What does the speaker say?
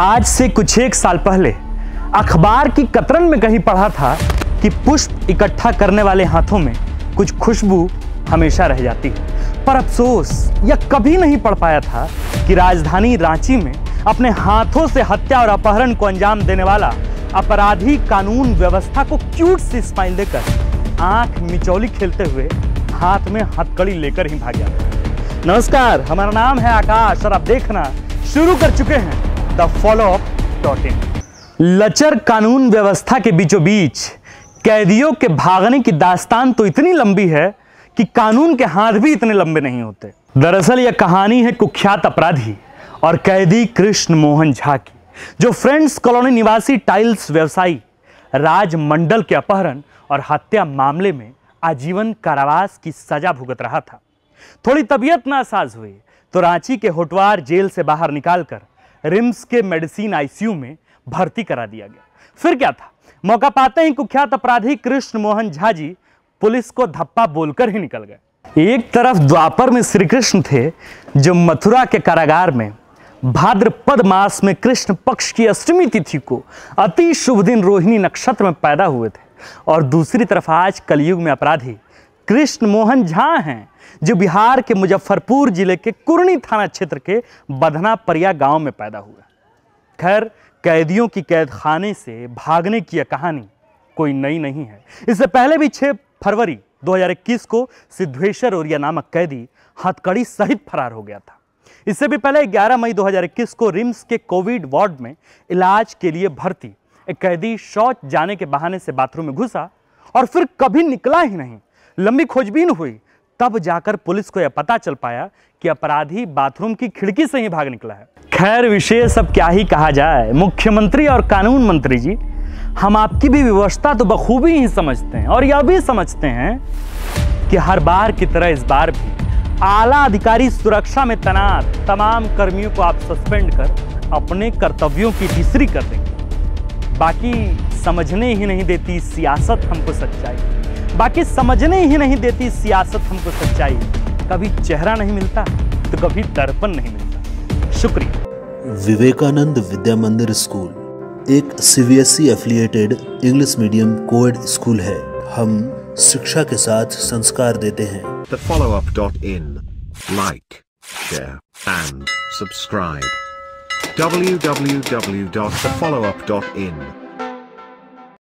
आज से कुछ एक साल पहले अखबार की कतरन में कहीं पढ़ा था कि पुष्प इकट्ठा करने वाले हाथों में कुछ खुशबू हमेशा रह जाती है। पर अफसोस, यह कभी नहीं पढ़ पाया था कि राजधानी रांची में अपने हाथों से हत्या और अपहरण को अंजाम देने वाला अपराधी कानून व्यवस्था को क्यूट सी स्माइल देकर आँख मिचौली खेलते हुए हाथ में हथकड़ी लेकर ही भाग गया। नमस्कार, हमारा नाम है आकाश और आप देखना शुरू कर चुके हैं the follow up dot in. लचर कानून व्यवस्था के बीचों बीच कैदियों के भागने की दास्तान तो इतनी लंबी है कि कानून के हाथ भी इतने लंबे नहीं होते। दरअसल यह कहानी है कुख्यात अपराधी और कैदी कृष्ण मोहन झा की, जो फ्रेंड्स कॉलोनी निवासी टाइल्स व्यवसायी राज मंडल के अपहरण और हत्या मामले में आजीवन कारावास की सजा भुगत रहा था। थोड़ी तबीयत नासाज हुई तो रांची के होटवार जेल से बाहर निकालकर रिम्स के मेडिसिन आईसीयू में भर्ती करा दिया गया। फिर क्या था? मौका पाते ही कुख्यात अपराधी कृष्ण मोहन झा जी पुलिस को धप्पा बोलकर ही निकल गए। एक तरफ़ द्वापर में श्री कृष्ण थे, जो मथुरा के कारागार में भाद्रपद मास में कृष्ण पक्ष की अष्टमी तिथि को अति शुभ दिन रोहिणी नक्षत्र में पैदा हुए थे। और दूसरी तरफ़ आज कलयुग में अपराधी कृष्ण मोहन झा हैं, जो बिहार के मुजफ्फरपुर ज़िले के कुर्णी थाना क्षेत्र के बधना परिया गाँव में पैदा हुए। खैर, कैदियों की कैद खाने से भागने की यह कहानी कोई नई नहीं है। इससे पहले भी 6 फरवरी 2021 को सिद्धेश्वर ओरिया नामक कैदी हथकड़ी सहित फरार हो गया था। इससे भी पहले 11 मई 2021 को रिम्स के कोविड वार्ड में इलाज के लिए भर्ती एक कैदी शौच जाने के बहाने से बाथरूम में घुसा और फिर कभी निकला ही नहीं। लंबी खोजबीन हुई, तब जाकर पुलिस को यह पता चल पाया कि अपराधी बाथरूम की खिड़की से ही भाग निकला है। खैर, विशेष अब क्या ही कहा जाए। मुख्यमंत्री और कानून मंत्री जी, हम आपकी भी व्यवस्था तो बखूबी ही समझते हैं और यह भी समझते हैं कि हर बार की तरह इस बार भी आला अधिकारी सुरक्षा में तैनात तमाम कर्मियों को आप सस्पेंड कर अपने कर्तव्यों की तीसरी कर देंगे। बाकी समझने ही नहीं देती सियासत हमको सच्चाई। बाकी समझने ही नहीं देती सियासत हमको सच्चाई। कभी चेहरा नहीं मिलता तो कभी दर्पण नहीं मिलता। शुक्रिया। विवेकानंद विद्या मंदिर स्कूल एक CBSE affiliated English medium coed school है। हम शिक्षा के साथ संस्कार देते हैं। Thefollowup.in. Like, share, and subscribe. www.thefollowup.in